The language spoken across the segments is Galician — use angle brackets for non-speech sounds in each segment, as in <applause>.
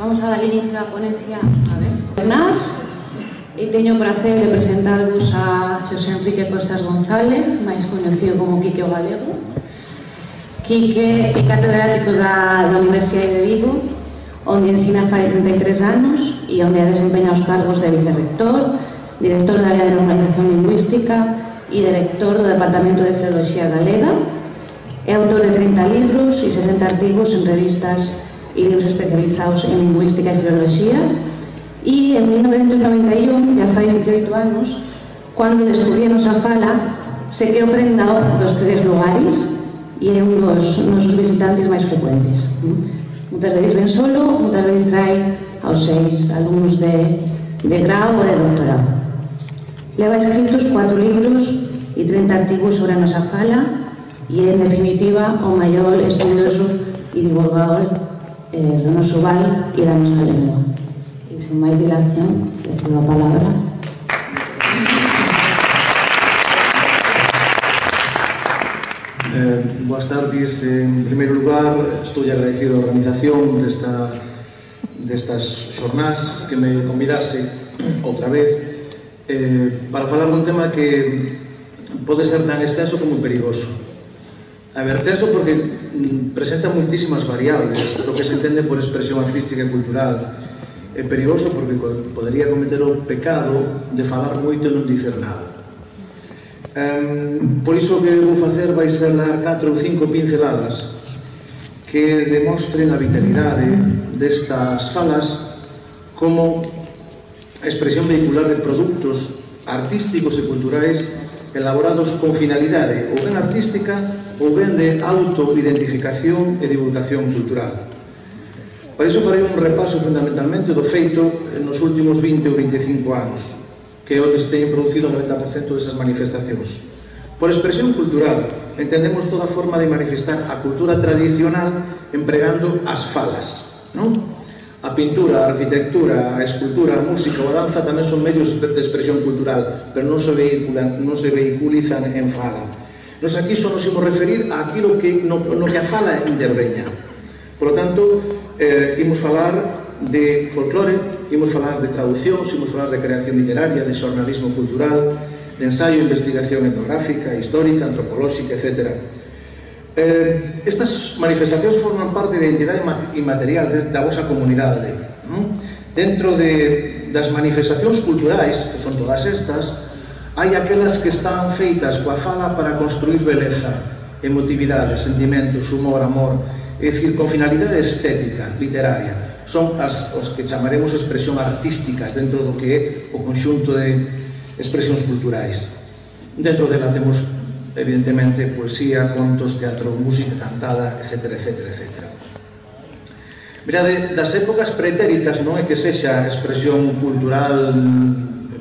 Vamos a dar inicio á ponencia a ver. Nas, e teño o prazer de presentarvos a Xosé Enrique Costas González, máis coñecido como Quique o Galego. Quique é catedrático da, da Universidade de Vigo, onde ensina fai 33 anos e onde desempeña os cargos de vicerrector, director da área de normalización lingüística e director do Departamento de Filoloxía Galega. É autor de 30 libros e 60 artigos en revistas e libros especializados en lingüística e filoloxía e en 1991, ya fai 28 anos, cando descubrimos a fala, se que o prendao dos tres lugares e é un dos nosos visitantes máis frecuentes. Muitas veces ven solo, muitas veces trae aos seis alumnos de, de grau ou de doctorado. Leva escritos cuatro libros e 30 artigos sobre a nosa fala e en definitiva, o maior estudioso e divulgador eh, do noso o vai e da nosa lengua. E sin máis dilación, le pido a palabra Eh, boas tardes. En primeiro lugar, estou agradecido a organización desta, destas xornás que me convidase outra vez eh, para falar dun tema que pode ser tan extenso como perigoso. A verteso porque mm, presenta moitísimas variables do que se entende por expresión artística e cultural. É perigoso porque podería cometer o pecado de falar moito e non dicer nada. Um, por iso que vou facer vai ser dar 4 ou 5 pinceladas que demostren a vitalidade destas falas como expresión vehicular de produtos artísticos e culturais elaborados con finalidade ou ben artística ou ben de autoidentificación e divulgación cultural. Para iso farei un repaso fundamentalmente do feito nos últimos 20 ou 25 anos, que é onde se teñen producido o 90% desas manifestacións. Por expresión cultural, entendemos toda forma de manifestar a cultura tradicional empregando as falas, non? A pintura, a arquitectura, a escultura, a música ou a danza tamén son medios de expresión cultural, pero non se, non se veiculizan en fala. Nos aquí só nos imos referir a aquilo que no, no que a fala interveña. Por lo tanto, eh, imos falar de folclore, imos falar de traducción, imos falar de creación literaria, de xornalismo cultural, de ensaio, investigación etnográfica, histórica, antropolóxica, etc. Eh, estas manifestacións forman parte da identidade inmaterial da vosa comunidade. ¿no? Dentro de, das manifestacións culturais, que son todas estas, Hai aquelas que están feitas coa fala para construir beleza, emotividade, sentimentos, humor, amor, é dicir, con finalidade estética, literaria. Son as, os que chamaremos expresión artísticas dentro do que é o conxunto de expresións culturais. Dentro dela temos, evidentemente, poesía, contos, teatro, música cantada, etc, etc, etc. Mirade, das épocas pretéritas non é que sexa expresión cultural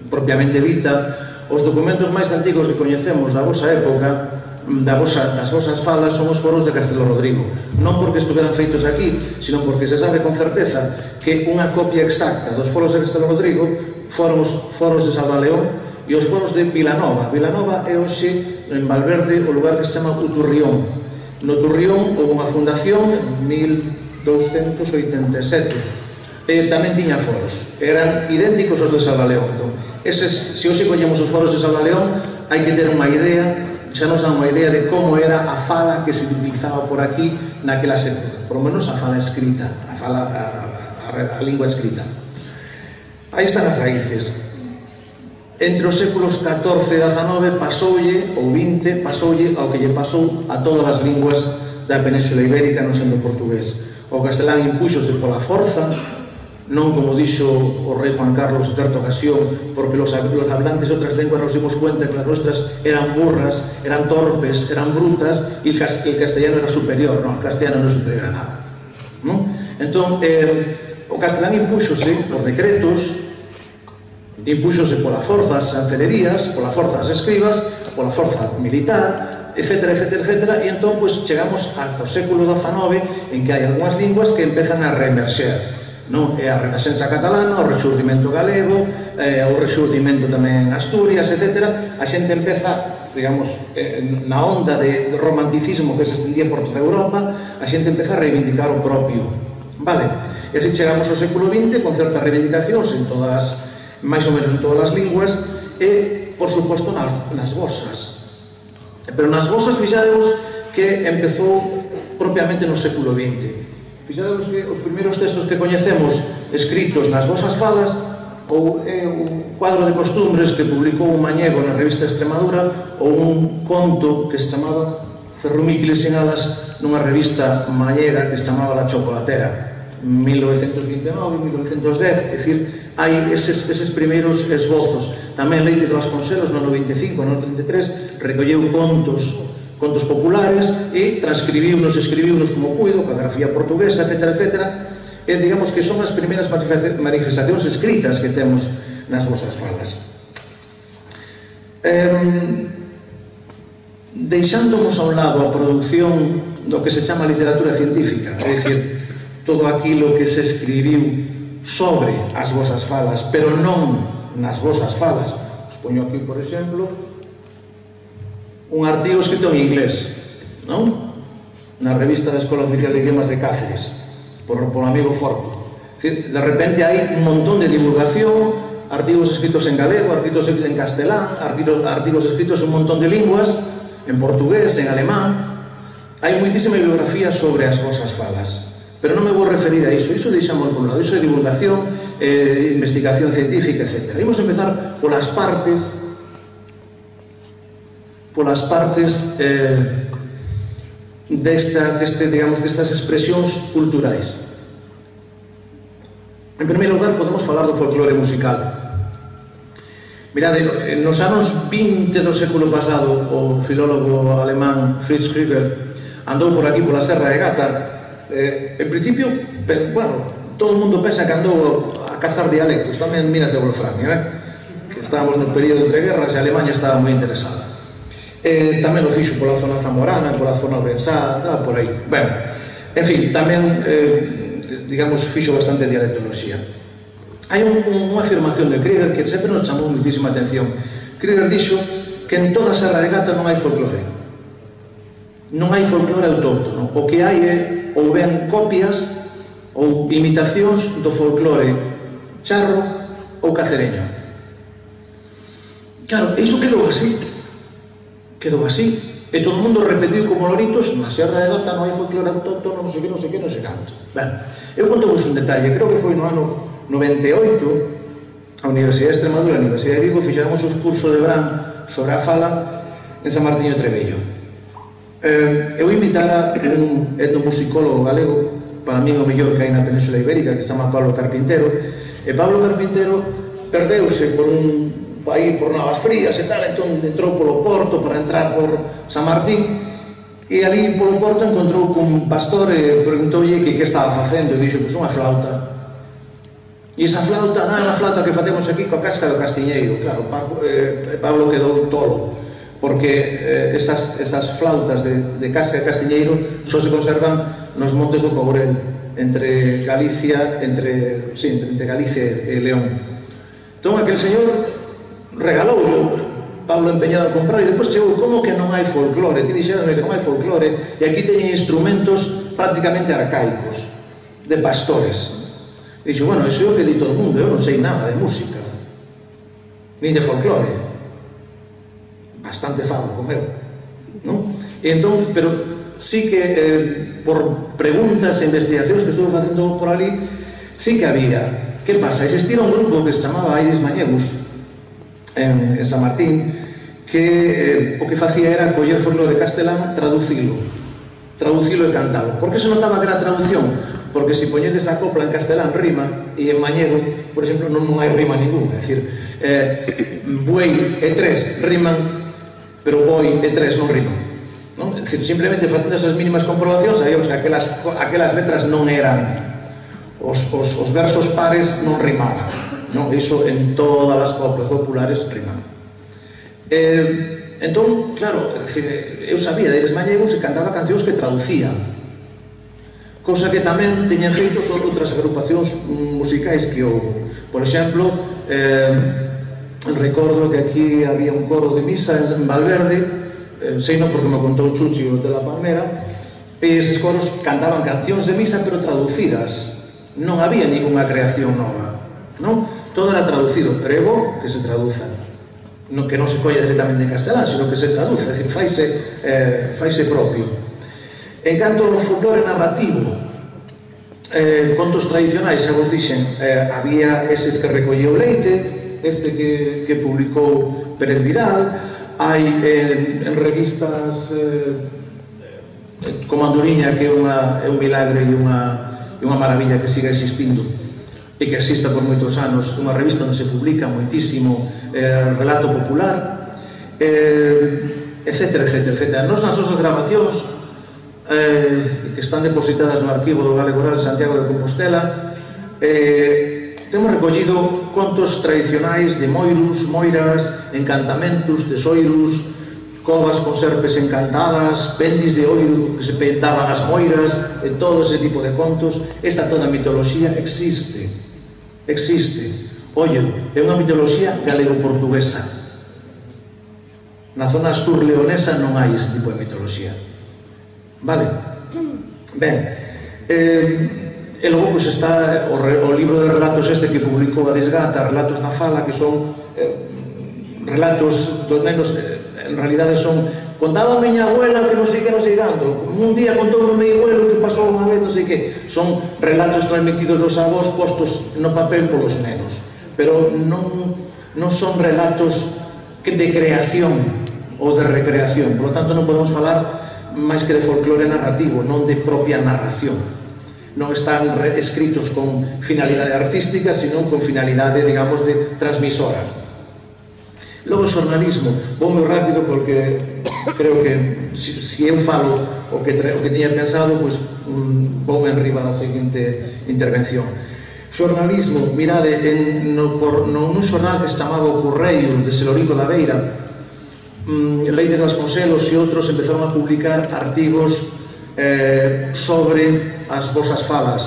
propiamente dita, Os documentos máis antigos que coñecemos da vosa época da vosa, das vosas falas son os foros de Castelo Rodrigo. Non porque estuveran feitos aquí sino porque se sabe con certeza que unha copia exacta dos foros de Castelo Rodrigo foron os foros de Salvaleón e os foros de Vilanova. Vilanova é hoxe en Valverde o lugar que se chama Uturrión no Turrión houve unha fundación en 1287 eh, tamén tiña foros. Eran idénticos aos de Salvaleón Entón, eses, se hoxe collemos os foros de Sabaleón, hai que ter unha idea, xa nos dá unha idea de como era a fala que se utilizaba por aquí naquela épocas. Por lo menos a fala escrita, a, fala, a, a, a lingua escrita. Aí están as raíces. Entre os séculos 14 e 19 pasoulle, ou 20, pasoulle ao que lle pasou a todas as linguas da Península Ibérica, non sendo portugués. O castelán impuxose pola forza, non como dixo o rei Juan Carlos en certa ocasión, porque los, los hablantes de outras lenguas nos dimos cuenta que las nuestras eran burras, eran torpes, eran brutas, e el castellano era superior, non, o castellano non é superior a nada. Non? Entón, eh, o castelán impuxose por decretos, impuxose pola forza as artillerías, pola forza as escribas, pola forza militar, etc, etc, etc, e entón, pues, chegamos ata o século XIX en que hai algunhas linguas que empezan a reemerxer non? É a Renascença catalana, o Rexurdimento galego, eh, o Rexurdimento tamén en Asturias, etc. A xente empeza digamos, eh, na onda de, romanticismo que se estendía por toda Europa, a xente empeza a reivindicar o propio. Vale, e así chegamos ao século XX con certas reivindicacións en todas, máis ou menos en todas as linguas, e, por suposto, nas, nas vosas. Pero nas vosas, fixadevos que empezou propiamente no século XX. Fixadevos que os primeiros textos que coñecemos escritos nas vosas falas ou é un cuadro de costumbres que publicou un mañego na revista Extremadura ou un conto que se chamaba Ferrumiquiles en Alas nunha revista mañega que se chamaba La Chocolatera 1929-1910, é dicir, hai eses, eses primeiros esbozos. Tamén Leite de Vasconcelos no 95, no 33, recolleu contos contos populares e transcribiunos, escribiunos como puido, con grafía portuguesa, etc, etc. E digamos que son as primeiras manifestacións escritas que temos nas vosas falas. Eh, deixándonos a un lado a produción do que se chama literatura científica, é dicir, todo aquilo que se escribiu sobre as vosas falas, pero non nas vosas falas. Os poño aquí, por exemplo, un artigo escrito en inglés, non? Na revista da Escola Oficial de Idiomas de Cáceres, por, por amigo Forte. Decir, de repente hai un montón de divulgación, artigos escritos en galego, artigos escritos en castelán, artigos, artigos escritos en un montón de linguas, en portugués, en alemán. Hai moitísima bibliografía sobre as vosas falas. Pero non me vou referir a iso, iso deixamos por un lado, iso é divulgación, eh, investigación científica, etc. Imos empezar polas partes polas partes eh, desta, deste, digamos, destas expresións culturais. En primeiro lugar, podemos falar do folclore musical. Mirade, eh, nos anos 20 do século pasado, o filólogo alemán Fritz Krieger andou por aquí pola Serra de Gata. Eh, en principio, bueno, todo o mundo pensa que andou a cazar dialectos, tamén minas de Wolframio, eh? que estábamos no período entre guerras e Alemanha estaba moi interesada eh, tamén o fixo pola zona zamorana, pola zona obrensá, tal, por aí. Ben, en fin, tamén, eh, digamos, fixo bastante dialectoloxía. Hai un, un, unha afirmación de Krieger que sempre nos chamou muitísima atención. Krieger dixo que en todas as Gata non hai folclore. Non hai folclore autóctono. O que hai é ou ben copias ou imitacións do folclore charro ou cacereño. Claro, iso quedou así. Quedou así. E todo o mundo repetiu como loritos, na Serra de Dota non hai folclore autóctono, non sei que, non sei que, non sei canto. Ben, eu conto un detalle, creo que foi no ano 98, a Universidade de Extremadura, a Universidade de Vigo, fixamos os cursos de verán sobre a fala en San Martiño Trebello. Eh, eu invitara un etnomusicólogo galego, para mí o mellor que hai na Península Ibérica, que se chama Pablo Carpintero, e Pablo Carpintero perdeuse por un aí por Navas Frías e tal, entón entrou polo Porto para entrar por San Martín, e ali polo Porto encontrou con un pastor eh, e preguntoulle que que estaba facendo, e dixo, pois unha flauta. E esa flauta, non, a flauta que facemos aquí coa casca do castiñeiro, claro, Pablo, eh, Pablo quedou tolo, porque eh, esas, esas flautas de, de casca de castiñeiro só se conservan nos montes do Cobrel, entre Galicia, entre, sí, entre Galicia e León. Entón, aquel señor regalou Pablo empeñado a comprar e depois chegou como que non hai folclore? Ti dixeronme que non hai folclore e aquí teñen instrumentos prácticamente arcaicos de pastores. E dixo, bueno, iso é o que di todo o mundo eu non sei nada de música nin de folclore. Bastante falo como eu non? E entón, pero sí que eh, por preguntas e investigacións que estuve facendo por ali sí que había. Que pasa? Existía un grupo que se chamaba Aires Mañegos en, en San Martín, que eh, o que facía era coller folclore de castelán, traducilo, traducilo e cantalo. Por que se notaba que era traducción? Porque se si poñedes a copla en castelán rima e en mañego, por exemplo, non, non hai rima ninguna. É dicir, eh, buei e tres riman, pero boi e tres non riman. Non? É dicir, simplemente facendo esas mínimas comprobacións, sabíamos que aquelas, aquelas letras non eran, os, os, os versos pares non rimaban. Non? Iso en todas as coplas populares riman. Eh, entón, claro, decir, eu sabía deles mañegos e cantaba cancións que traducían. Cosa que tamén teñen feito son outras agrupacións musicais que houve. Por exemplo, eh, recordo que aquí había un coro de misa en Valverde, eh, sei non porque me contou Chuchi o de la Palmera, e eses coros cantaban cancións de misa pero traducidas. Non había ninguna creación nova non? todo era traducido, pero é bo que se traduza. No, que non se colle directamente en castelán, sino que se traduce, dicir, faise, eh, faise propio. En canto ao folclore narrativo, eh, contos tradicionais, xa vos dixen, eh, había eses que recolleu leite, este que, que publicou Pérez Vidal, hai en, en revistas eh, eh como Anduriña, que é, unha, é un milagre e unha, e unha maravilla que siga existindo e que exista por moitos anos unha revista onde se publica moitísimo eh, relato popular eh, etc, etc, etc. Nos nas nosas grabacións eh, que están depositadas no arquivo do Galego Oral de Santiago de Compostela eh, temos recollido contos tradicionais de moirus, moiras, encantamentos, tesoiros, covas con serpes encantadas, pendis de oiro que se peintaban as moiras, e todo ese tipo de contos, esa toda mitoloxía existe existe. Ollo, é unha mitoloxía galego-portuguesa. Na zona astur-leonesa non hai ese tipo de mitoloxía. Vale? Ben, eh, e logo pois, está o, re, o libro de relatos este que publicou a Desgata, Relatos na Fala, que son eh, relatos dos nenos, eh, en realidade son Contaba miña abuela que non sei que non sei dando. Un día contou o meu abuelo que pasou unha vez, non sei que. Son relatos transmitidos dos avós postos no papel polos nenos. Pero non, non son relatos de creación ou de recreación. Por lo tanto, non podemos falar máis que de folclore narrativo, non de propia narración. Non están escritos con finalidade artística, sino con finalidade, digamos, de transmisora. Logo, xornalismo. Vou moi rápido porque creo que se si, eu falo o que, o que tiña pensado, pois um, vou enriba da seguinte intervención. Xornalismo, mirade, en, no, por, no, nun xornal que chamado Correio, de Selorico da Beira, mm, um, Leite Vasconcelos e outros empezaron a publicar artigos eh, sobre as vosas falas,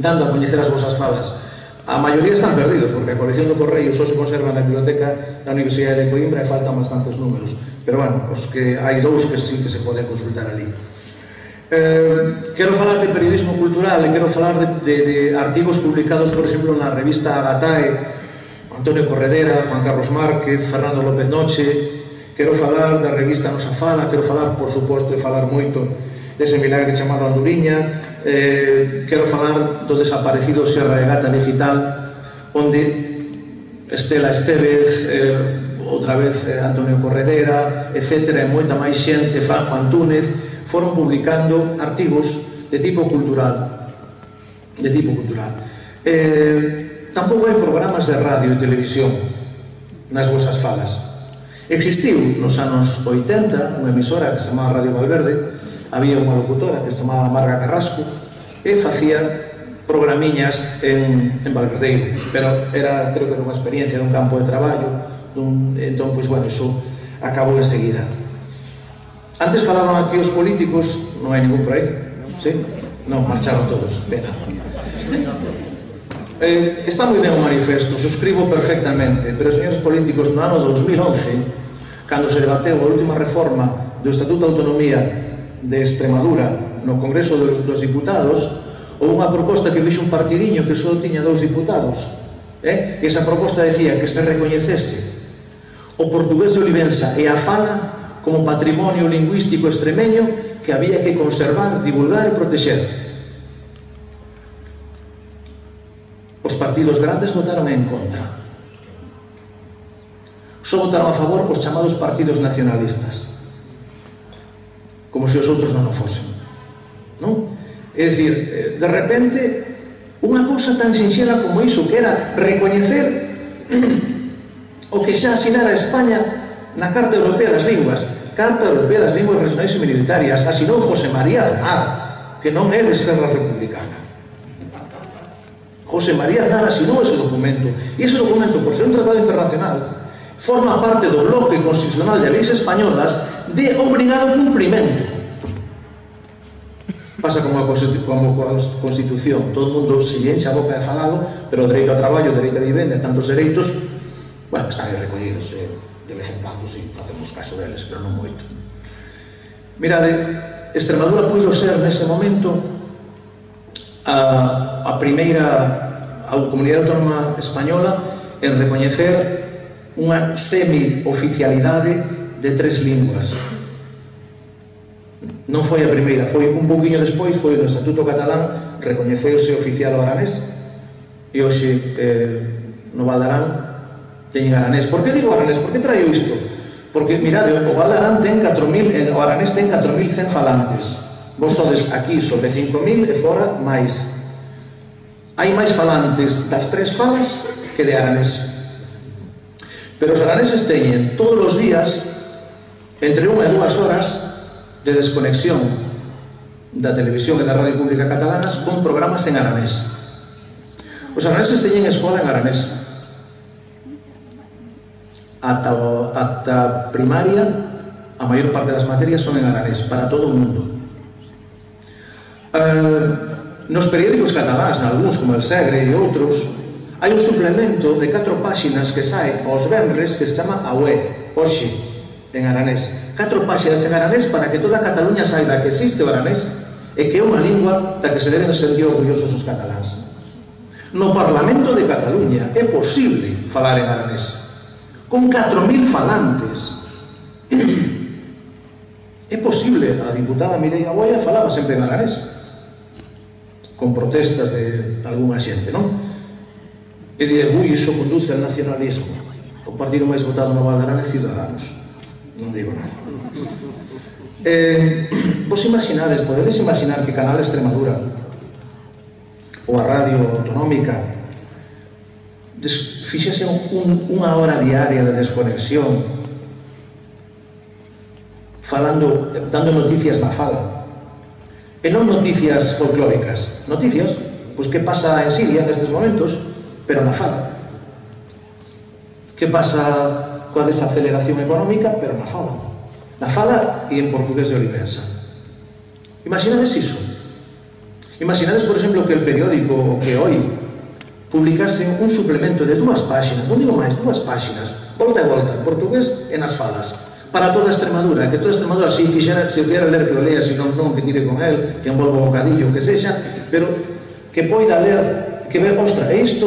dando a coñecer as vosas falas. A maioría están perdidos, porque a colección do Correio só se conserva na biblioteca da Universidade de Coimbra e faltan bastantes números pero bueno, os que hai dous que sí que se poden consultar ali. Eh, quero falar de periodismo cultural e quero falar de, de, de artigos publicados, por exemplo, na revista Agatae, Antonio Corredera, Juan Carlos Márquez, Fernando López Noche, quero falar da revista Nosa Fala, quero falar, por suposto, e falar moito dese milagre chamado Anduriña, eh, quero falar do desaparecido Serra de Gata Digital, onde Estela Estevez, eh, outra vez eh, Antonio Corredera, etc., e moita máis xente, Juan Túnez, foron publicando artigos de tipo cultural, de tipo cultural. Eh, tampouco hai programas de radio e televisión nas vosas falas. Existiu nos anos 80 unha emisora que se chamaba Radio Valverde, había unha locutora que se chamaba Marga Carrasco, e facía programiñas en, en Valverdeiro, pero era, creo que era unha experiencia dun campo de traballo, Dun, entón, pois, bueno, iso acabou enseguida. Antes falaban aquí os políticos, non hai ningún por aí, sí? Non, marcharon todos, pena. Eh, está moi ben o manifesto, suscribo perfectamente, pero, señores políticos, no ano 2011, cando se debateu a última reforma do Estatuto de Autonomía de Extremadura no Congreso dos, dos Diputados, ou unha proposta que fixe un partidiño que só tiña dous diputados, eh? esa proposta decía que se recoñecese O portugués olivenza e a fala como patrimonio lingüístico extremeño que había que conservar, divulgar e protexer. Os partidos grandes votaron en contra. Só votaron a favor os chamados partidos nacionalistas. Como se os outros non o fosen. Non? É dicir, eh, de repente, unha cousa tan sinxela como iso, que era recoñecer o que xa asinara España na Carta Europea das Linguas. Carta Europea das Linguas Regionais e Minoritarias asinou José María Aznar, que non é de Esquerra Republicana. José María Aznar asinou ese documento. E ese documento, por ser un tratado internacional, forma parte do bloque constitucional de leis españolas de obrigado cumprimento. Pasa como a, como a Constitución. Todo mundo se enche a boca de falado, pero o dereito a traballo, o dereito a vivenda, tantos dereitos, Bueno, están aí recollidos, eh, de vez en cuando, si facemos caso deles, pero non moito. Mirade, eh, Extremadura puido ser nese momento a, a primeira a comunidade autónoma española en recoñecer unha semi-oficialidade de tres linguas. Non foi a primeira, foi un poquinho despois, foi o Estatuto Catalán recoñecerse oficial o aranés e hoxe eh, no Valdarán teñen Aranés. Por que digo Aranés? Por que traio isto? Porque, mirade, o Val Arán ten 4.000, o Aranés ten 4.100 falantes. Vos sodes aquí sobre 5.000 e fora máis. Hai máis falantes das tres falas que de Aranés. Pero os araneses teñen todos os días entre unha e dúas horas de desconexión da televisión e da radio pública catalanas con programas en aranés. Os araneses teñen escola en aranés ata, o, ata primaria, a maior parte das materias son en aranés, para todo o mundo. Eh, nos periódicos cataláns, algúns como el Segre e outros, hai un suplemento de 4 páxinas que sae aos venres que se chama AUE, Oxe, en aranés. 4 páxinas en aranés para que toda Cataluña saiba que existe o aranés e que é unha lingua da que se deben sentir orgullosos os cataláns. No Parlamento de Cataluña é posible falar en aranés con 4.000 falantes. É posible, a diputada Mireia Boia falaba sempre en Aranés, con protestas de algunha xente, non? E día, ui, iso conduce al nacionalismo. O partido máis votado no Valdarán é Ciudadanos. Non digo nada. Eh, vos imaginades, podedes imaginar que Canal Extremadura ou a Radio Autonómica fixese un, unha hora diaria de desconexión falando, dando noticias na fala. E non noticias folclóricas, noticias, pois que pasa en Siria nestes momentos, pero na fala. Que pasa coa desaceleración económica, pero na fala. Na fala e en portugués de Olivenza. Imaginades iso. Imaginades, por exemplo, que el periódico, que hoy publicasen un suplemento de dúas páxinas, non digo máis, dúas páxinas, volta e volta, portugués e nas falas, para toda Extremadura, que toda Extremadura si quixera, se quixera ler que o lea, se non, non, que tire con el, que envolva o bocadillo, que sexa, pero que poida ler, que ve, ostra, e isto,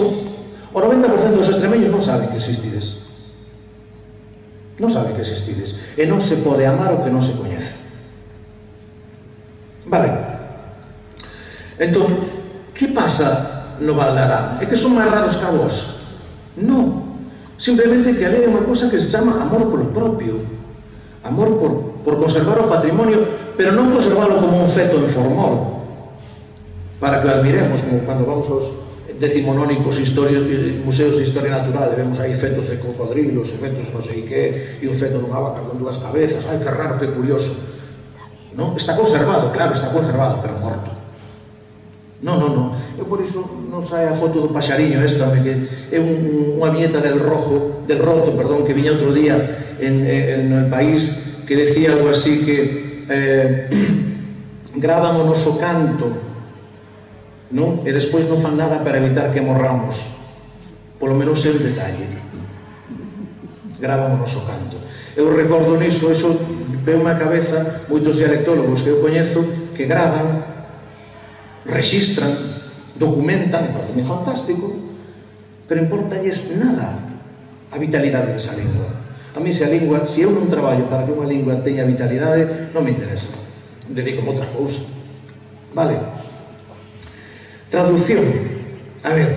o 90% dos extremeños non saben que existides. Non saben que existides. E non se pode amar o que non se coñece. Vale. Entón, que pasa no Valdará. É que son máis raros que a vos. Non. Simplemente que ali é unha cosa que se chama amor polo propio. Amor por, por conservar o patrimonio, pero non conservarlo como un feto informal. Para que o admiremos, como cando vamos aos decimonónicos historios, eh, museos de historia natural, e vemos aí fetos de cocodrilos, e fetos non sei que, e un feto dunha vaca con dúas cabezas, ai que raro, que curioso. Non? Está conservado, claro, está conservado, pero morto. Non, non, non. Eu por iso non sai a foto do paxariño esta, que é un, unha viñeta del rojo, del roto, perdón, que viña outro día en, en, en el país que decía algo así que eh, <clears throat> graban o noso canto non? e despois non fan nada para evitar que morramos. Polo menos é un detalle. Graban o noso canto. Eu recordo niso, iso ve unha cabeza moitos dialectólogos que eu coñezo que graban, registran documentan, parece fantástico, pero importalles nada a vitalidade desa lingua. A mí se a lingua, se eu non traballo para que unha lingua teña vitalidade, non me interesa. Dedico outra cousa. Vale. Traducción. A ver,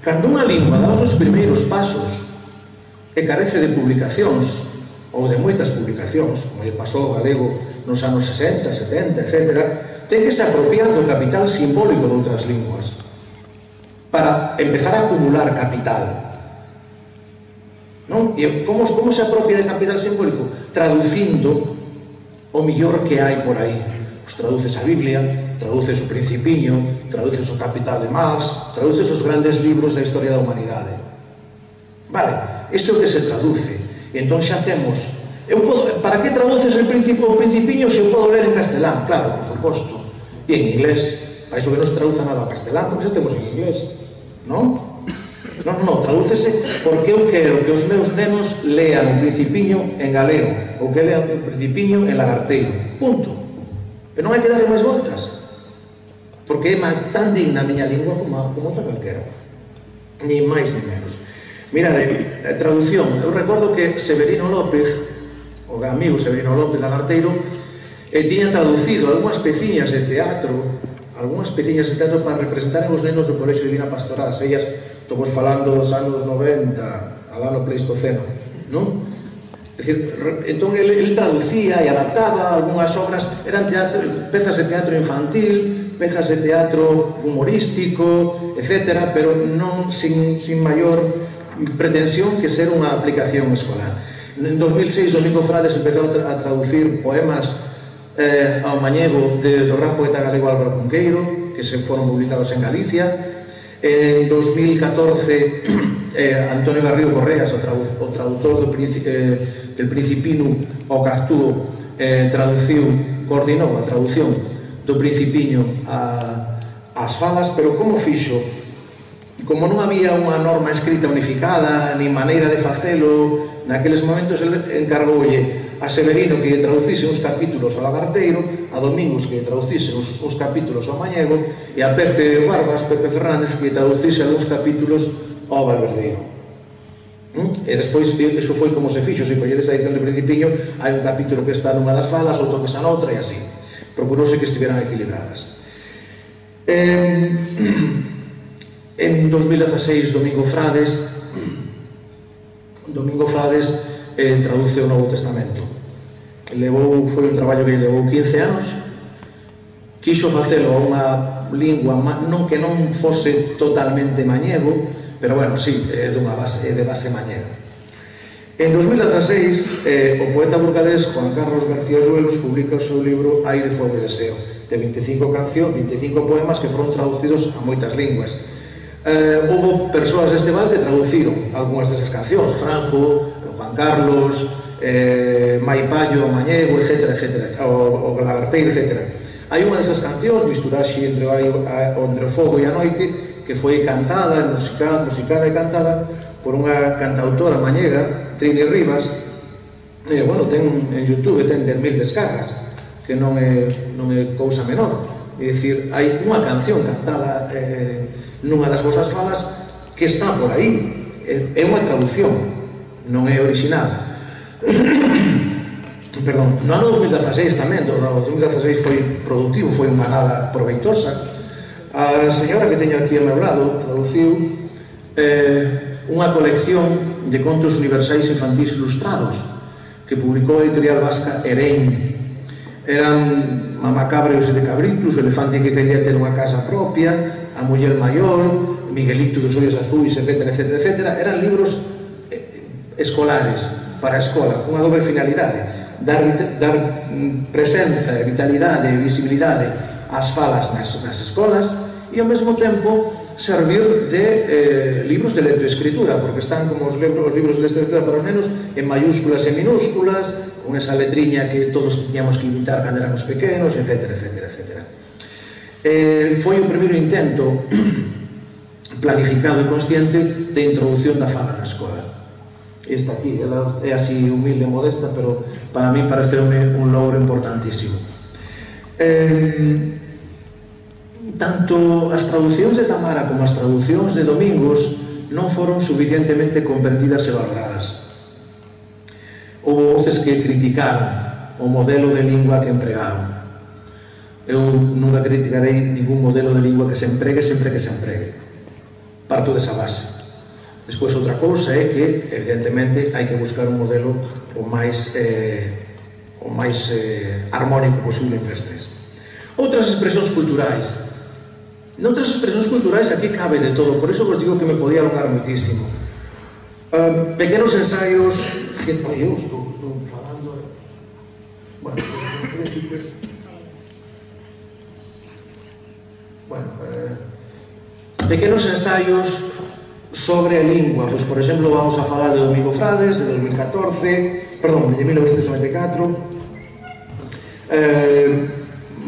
cando unha lingua dá os primeiros pasos e carece de publicacións, ou de moitas publicacións, como lle pasou ao galego nos anos 60, 70, etcétera, ten que se apropiar do capital simbólico de outras linguas para empezar a acumular capital. Non? E como, como se apropia de capital simbólico? Traducindo o millor que hai por aí. Pues traduces a Biblia, traduces o Principiño, traduces o Capital de Marx, traduces os grandes libros da historia da humanidade. Vale, iso que se traduce. E entón xa temos... Eu podo para que traduces el príncipe o principiño se o podo ler en castelán? Claro, por suposto. E en inglés, para iso que non se traduza nada a castelán, porque xa temos en inglés, non? Non, non, tradúcese porque eu quero que os meus nenos lean o principiño en galego ou que lean o principiño en lagarteiro. Punto. E non hai que darle máis voltas. Porque é tan digna a miña lingua como, como outra calquera. Ni máis ni menos. Mirade, eh, traducción, eu recordo que Severino López o gran amigo Severino López Lagarteiro, e tiña traducido algunhas peciñas de teatro, algunhas peciñas de teatro para representar os nenos do Colexio Divina Pastoral, ellas, estamos falando dos anos 90, alá no Pleistoceno, non? decir, entón el, el traducía e adaptaba algunhas obras, eran teatro, pezas de teatro infantil, pezas de teatro humorístico, etc., pero non sin, sin maior pretensión que ser unha aplicación escolar. En 2006 Domingo Frades empezou a traducir poemas eh, ao mañego de, do gran poeta galego Álvaro Conqueiro, que se foron publicados en Galicia. En 2014, <clears throat> eh, Antonio Garrido Correas, o, tradu o traductor do principi, eh, del Principino ao Castúo, eh, traduciu, coordinou a traducción do Principiño a, as falas, pero como fixo? Como non había unha norma escrita unificada, ni maneira de facelo, Naqueles momentos el encargoulle a Severino que traducise uns capítulos ao Lagarteiro, a Domingos que traducise uns, uns capítulos ao Mañego e a Pepe Barbas, Pepe Fernández, que traducise algúns capítulos ao Valverdeiro. ¿Mm? E despois, iso foi como se fixo, se colledes a edición de Principiño, hai un capítulo que está nunha das falas, outro que está noutra e así. Procurouse que estiveran equilibradas. Eh, <clears throat> en 2016, Domingo Frades Domingo Fades eh, traduce o Novo Testamento. Levou, foi un traballo que levou 15 anos, quixo facelo a unha lingua non que non fose totalmente mañego, pero bueno, sí, é dunha base, é de base mañega. En 2016, eh, o poeta burgalés Juan Carlos García Ruelos publica o seu libro Aire, Fuego e Deseo, de 25 cancións, 25 poemas que foron traducidos a moitas linguas, eh, houve persoas deste band que traduciron algunhas desas cancións, Franjo, Juan Carlos, eh, Maipallo, Mañego, etc, etc, o, o Lagarteiro, etc. Hai unha desas cancións, Misturaxe entre, a, entre o fogo e a noite, que foi cantada, musicada, musicada e cantada por unha cantautora mañega, Trini Rivas, e, bueno, ten en Youtube ten 10.000 descargas, que non é, non é cousa menor. É dicir, hai unha canción cantada eh, nunha das vosas falas que está por aí. É unha traducción, non é original. <coughs> Perdón, no ano 2016 tamén, o 2016 foi productivo, foi unha nada proveitosa. A señora que teño aquí ao meu lado traduciu eh, unha colección de contos universais infantis ilustrados que publicou a editorial vasca Erein eran mamacabrios e de cabritos, o elefante que quería ter unha casa propia, a muller maior, Miguelito dos ollos azuis, etc, etc, etc, eran libros eh, eh, escolares para a escola, cunha dobre finalidade, dar, dar mm, presenza, vitalidade e visibilidade ás falas nas, nas escolas e ao mesmo tempo servir de eh, libros de lectoescritura, porque están como os, libros, os libros de lectoescritura para os nenos en mayúsculas e minúsculas, con esa letriña que todos tiñamos que imitar cando éramos pequenos, etc, etc, etc. Eh, foi o primeiro intento <clears throat> planificado e consciente de introducción da fala na escola. Esta aquí, ela é así humilde e modesta, pero para mí pareceume un logro importantísimo. Eh, tanto as traduccións de Tamara como as traduccións de Domingos non foron suficientemente convertidas e valoradas. Houve voces que criticaron o modelo de lingua que empregaron. Eu nunca criticarei ningún modelo de lingua que se empregue sempre que se empregue. Parto desa base. Despois, outra cousa é que, evidentemente, hai que buscar un modelo o máis, eh, o máis eh, armónico posible entre as tres. Outras expresións culturais. Noutras expresións culturais aquí cabe de todo, por iso vos digo que me podía alongar moitísimo. Uh, pequenos ensaios... que eu estou, estou falando... Eh. Bueno, <laughs> bueno, eh, pequenos ensaios sobre a lingua. Pois, por exemplo, vamos a falar de Domingo Frades, de 2014, perdón, de 1994. Eh,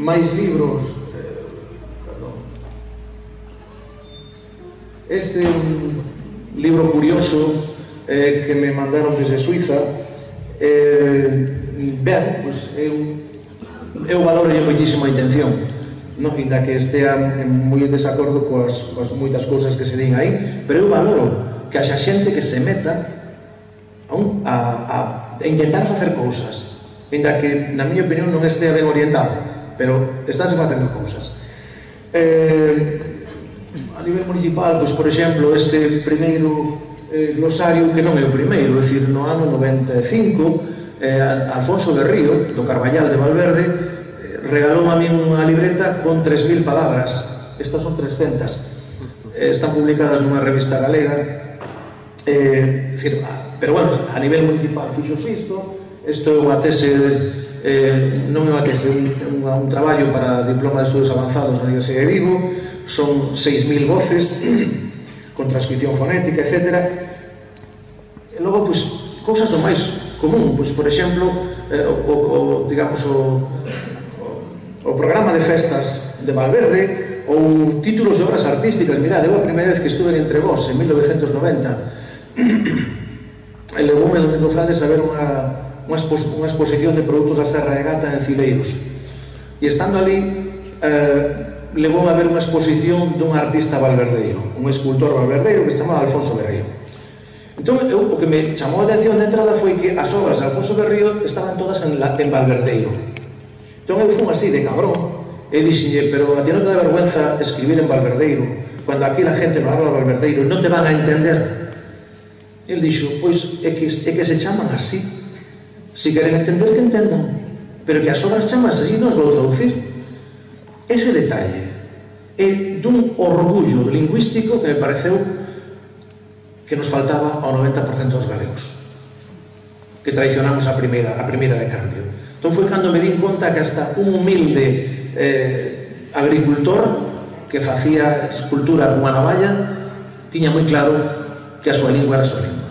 máis libros, eh, perdón. Este é un libro curioso eh, que me mandaron desde Suiza. Eh, ben, pois, eu, eu valoro e coñísimo a intención no, inda que estea en moi en desacordo coas, coas moitas cousas que se din aí, pero eu valoro que haxa xente que se meta a, a, a intentar facer cousas, inda que, na miña opinión, non estea ben orientado, pero estánse facendo cousas. Eh, a nivel municipal, pois, por exemplo, este primeiro eh, glosario, que non é o primeiro, é dicir, no ano 95, eh, Alfonso de Río, do Carballal de Valverde, regalou a min unha libreta con 3.000 palabras. Estas son 300. Eh, están publicadas nunha revista galega. Eh, decir, pero bueno, a nivel municipal fixo isto. Isto é unha tese eh, non é unha tese, un, un traballo para diploma de estudos avanzados na Universidade de Vigo, son 6.000 voces <clears throat> con transcripción fonética, etcétera, E logo, pois, cousas do máis común, pois, por exemplo, eh, o, o, digamos, o, o programa de festas de Valverde ou títulos de obras artísticas. Mirad, eu a primeira vez que estuve entre vos, en 1990, <clears throat> e levoume Domingo Frades a ver unha, unha, expos, unha exposición de produtos da Serra de Gata en Cileiros. E estando ali, eh, levoume a ver unha exposición dun artista valverdeiro, un escultor valverdeiro que se chamaba Alfonso Berrío. Entón, eu, o que me chamou a atención de entrada foi que as obras de Alfonso Berrío estaban todas en, la, en Valverdeiro Entón eu fun así de cabrón. E dixenlle, pero a ti non te dá vergüenza escribir en Valverdeiro cando aquí la gente non habla Valverdeiro non te van a entender el dixo, pois é que, é que se chaman así. Se si queren entender que entendan pero que as obras chamas así non as vou traducir ese detalle é dun orgullo lingüístico que me pareceu que nos faltaba ao 90% dos galegos que traicionamos a primeira, a primeira de cambio. Entón foi cando me din conta que hasta un humilde eh, agricultor que facía escultura cunha navalla tiña moi claro que a súa lingua era a súa lingua.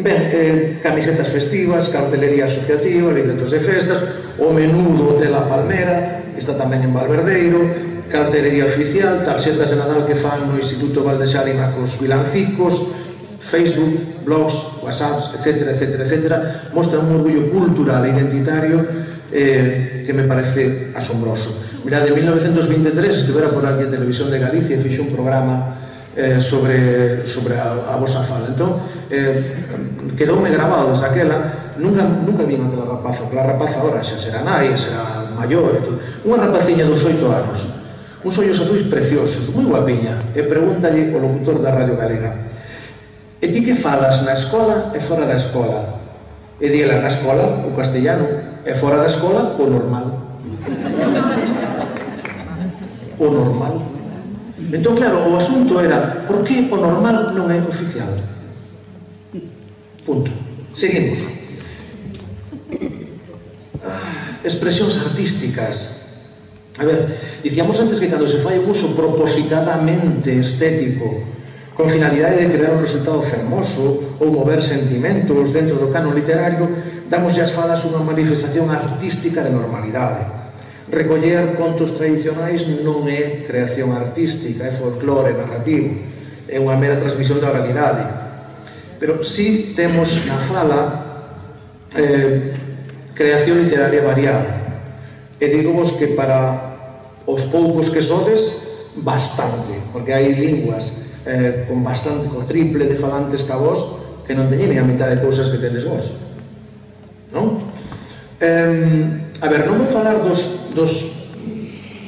Ben, eh, camisetas festivas, cartelería asociativa, libretos de festas, o menudo Hotel la Palmera, está tamén en Valverdeiro, cartelería oficial, tarxetas de Nadal que fan no Instituto Valdesárima cos vilancicos, Facebook, blogs, whatsapps, etcétera, etcétera, etcétera, mostran un orgullo cultural e identitario eh, que me parece asombroso. Mira, de 1923 estivera por aquí en Televisión de Galicia e fixe un programa eh, sobre, sobre a, a vosa fala. Entón, eh, quedoume grabado desde aquela, nunca, nunca vin aquela rapaza, aquela rapaza ahora xa será nai, será maior e todo. Unha rapaciña dos oito anos, uns ollos azuis preciosos, moi guapiña, e pregúntalle o locutor da Radio Galega E ti que falas na escola e fora da escola? E di ela na escola o castellano e fora da escola o normal. O normal. Entón, claro, o asunto era por que o normal non é oficial? Punto. Seguimos. Ah, expresións artísticas. A ver, dicíamos antes que cando se fai un uso propositadamente estético con finalidade de crear un resultado fermoso ou mover sentimentos dentro do canon literario, damos as falas unha manifestación artística de normalidade. Recoller contos tradicionais non é creación artística, é folclore narrativo, é unha mera transmisión da oralidade. Pero si temos na fala eh, creación literaria variada. E digo que para os poucos que sodes, bastante, porque hai linguas eh, con bastante, co triple de falantes ca vos, que non teñen a mitad de cousas que tedes vos. Non? Eh, a ver, non vou falar dos, dos,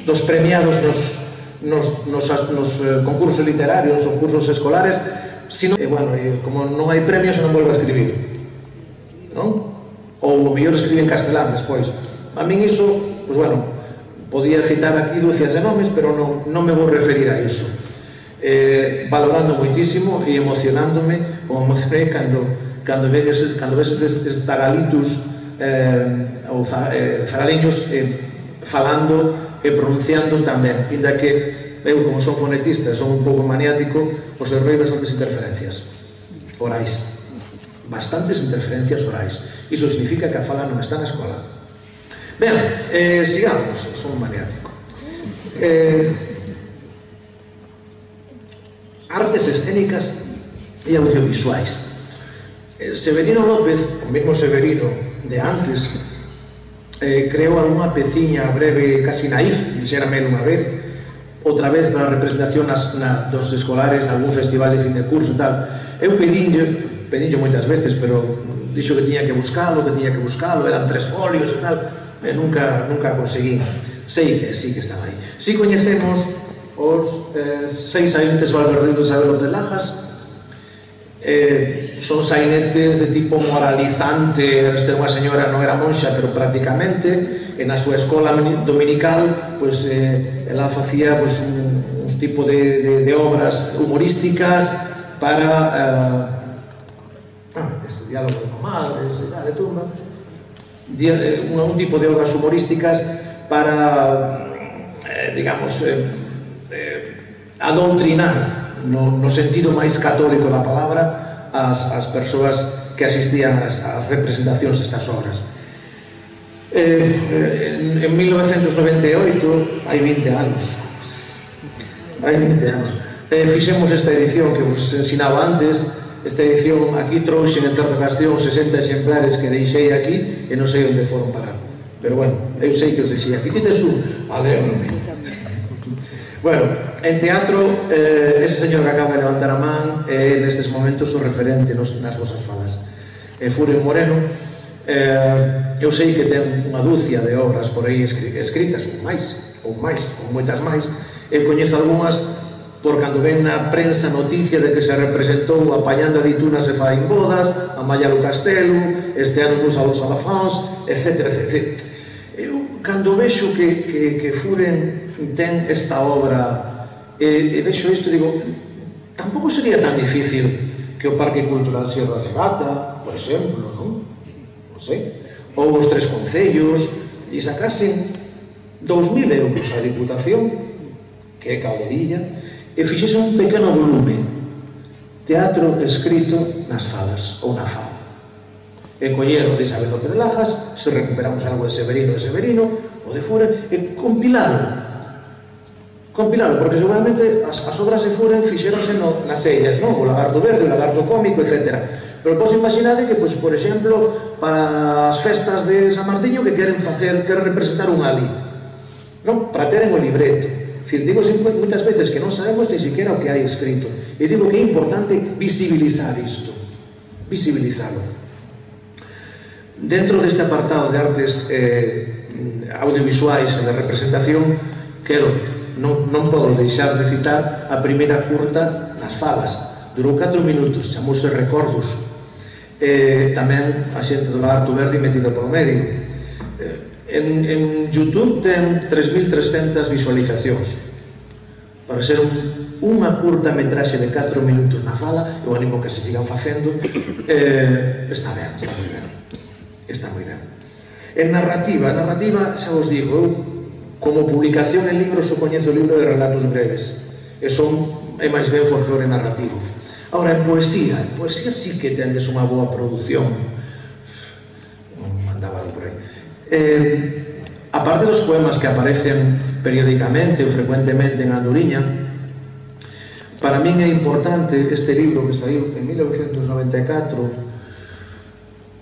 dos premiados nos, nos, nos, nos eh, concursos literarios ou cursos escolares, sino que, bueno, como non hai premios, non volvo a escribir. Non? Ou o mellor escribir en castelán despois. A min iso, pois pues, bueno, podía citar aquí dúcias de nomes, pero non, non me vou referir a iso eh, valorando moitísimo e emocionándome como mostrei cando, cando, ves, cando ves estes, estes tagalitos eh, ou za, eh, zagaliños eh, falando e pronunciando tamén, inda que eu como son fonetista e son un pouco maniático, observei bastantes interferencias orais. Bastantes interferencias orais. Iso significa que a fala non está na escola. Ben, eh, sigamos son maniático eh, artes escénicas e audiovisuais. Eh, Severino López, o mesmo Severino de antes, eh, creou unha peciña breve casi naif, dixérame unha vez, outra vez para a representación nas, na, dos escolares, algún festival de fin de curso e tal. Eu pedinlle, pedinlle moitas veces, pero dixo que tiña que buscalo, que tiña que buscalo, eran tres folios e tal, e nunca, nunca conseguí. Sei que sí que estaba aí. Si coñecemos os eh, seis saínetes valverdidos de Isabel de Lajas eh, son sainetes de tipo moralizante. Este unha señora, non era monxa pero prácticamente en a súa escola dominical pois, eh, ela facía pois, un, un tipo de, de, de obras humorísticas para eh, Ah, este diálogo con comadres e tal, de turma, eh, un, un tipo de obras humorísticas para, eh, digamos, eh, a doutrinar no, no sentido máis católico da palabra as, as persoas que asistían ás, ás representacións destas obras. Eh, eh en, en 1998, hai 20 anos, hai 20 anos, eh, fixemos esta edición que vos ensinaba antes, esta edición aquí trouxe en Terra Castión 60 exemplares que deixei aquí e non sei onde foron parar. Pero bueno, eu sei que os deixei aquí. Tites un? Vale, eu Bueno, en teatro, eh, ese señor que acaba de levantar a man é eh, nestes momentos o referente nos, nas vosas falas. Eh, Furio Moreno, eh, eu sei que ten unha dúcia de obras por aí escritas, ou máis, ou máis, ou moitas máis, e coñezo algunhas por cando ven na prensa noticia de que se representou apañando a dituna se faen bodas, a Maya do Castelo, este ano nos alos alafáns, etc, etc. Eu, cando vexo que, que, que furen ten esta obra. E, e vexo isto digo tampouco sería tan difícil que o Parque Cultural Sierra de Gata por exemplo, non? non sei, ou os tres concellos e sacasen 2.000 euros a Diputación que é Calerilla e fixese un pequeno volume teatro escrito nas falas ou na fala. E collero de Isabel López de Lajas se recuperamos algo de Severino de Severino ou de Fura e compilado Compilaron, porque seguramente as, as obras de Furen fixéronse no, nas eidas, non? O lagarto verde, o lagarto cómico, etc. Pero vos imaginade que, pois, por exemplo, para as festas de San Martiño que queren facer, queren representar un ali, non? Para teren o libreto. Dicir, digo moitas veces que non sabemos ni siquiera o que hai escrito. E digo que é importante visibilizar isto. Visibilizarlo. Dentro deste apartado de artes eh, audiovisuais e de representación, quero non, non podo deixar de citar a primeira curta nas falas. Durou 4 minutos, chamouse Recordos. Eh, tamén a xente do Lagarto Verde metida polo medio. Eh, en, en Youtube ten 3.300 visualizacións. Para ser un, unha curta metraxe de 4 minutos na fala, eu animo que se sigan facendo, eh, está ben, está moi ben. Está moi ben. En narrativa, narrativa, xa vos digo, eu Como publicación en libros, eu coñezo o libro de relatos breves, e son, é máis ben folclore narrativo. Ahora, en poesía, en poesía sí que tendes unha boa produción. Andaba por aí. Eh, aparte dos poemas que aparecen periódicamente ou frecuentemente en Anduriña, para min é importante este libro que saiu en 1994, pois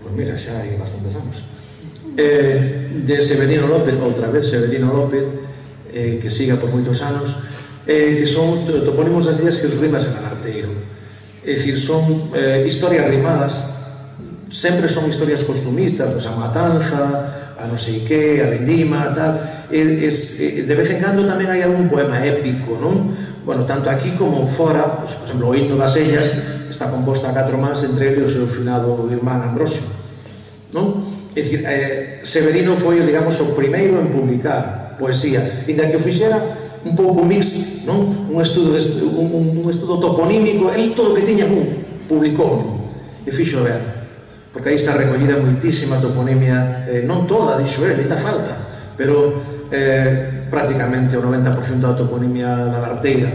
pues mira, xa hai bastantes anos, eh, de Severino López, outra vez Severino López, eh, que siga por moitos anos, eh, que son topónimos das días que rimas en alarteiro. É dicir, son eh, historias rimadas, sempre son historias costumistas, pois pues, a matanza, a non sei que, a vendima, tal. E, es, e, de vez en cando tamén hai algún poema épico, non? Bueno, tanto aquí como fora, pois, pues, por exemplo, o himno das ellas está composta a catro mans entre eles o seu finado irmán Ambrosio, non? É dicir, eh, Severino foi, digamos, o primeiro en publicar poesía, inda que o fixera un pouco mix, non? Un estudo, un, un estudo toponímico, el todo o que tiña un, publicou e fixo ver. Porque aí está recollida moitísima toponimia, eh, non toda, dixo ele, ainda falta, pero eh, prácticamente o 90% da toponimia lagarteira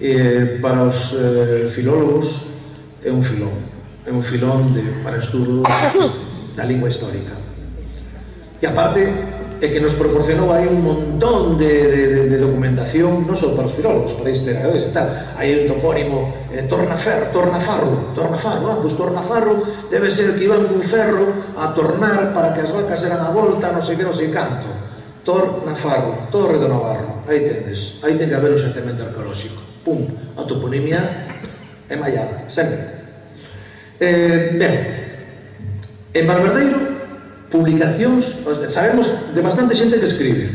eh, para os eh, filólogos é un filón, é un filón de, para estudos <laughs> da lingua histórica. E aparte, é que nos proporcionou aí un montón de, de, de, de documentación, non só para os filólogos, para historiadores e tal. Hai un topónimo, eh, Tornafer, Tornafarro, Tornafarro, ah, pues Tornafarro debe ser que iban cun ferro a tornar para que as vacas eran a volta, non sei que, non sei canto. Tornafarro, Torre do Navarro, aí tendes, aí ten que haber un xacemento arqueolóxico. Pum, a toponimia é mallada, sempre. Eh, ben, En Valverdeiro, publicacións, sabemos de bastante xente que escribe.